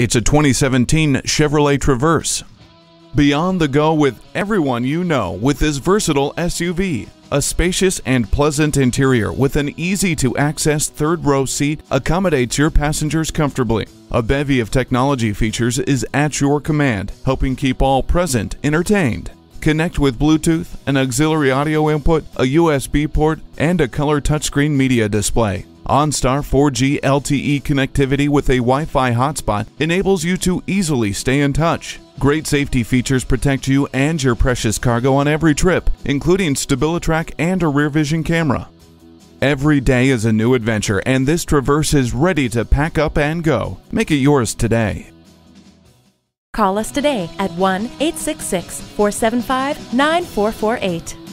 It's a 2017 Chevrolet Traverse. Beyond the go with everyone you know with this versatile SUV. A spacious and pleasant interior with an easy to access third row seat accommodates your passengers comfortably. A bevy of technology features is at your command, helping keep all present entertained. Connect with Bluetooth, an auxiliary audio input, a USB port, and a color touchscreen media display. OnStar 4G LTE connectivity with a Wi Fi hotspot enables you to easily stay in touch. Great safety features protect you and your precious cargo on every trip, including StabiliTrak and a rear vision camera. Every day is a new adventure, and this Traverse is ready to pack up and go. Make it yours today. Call us today at 1 866 475 9448.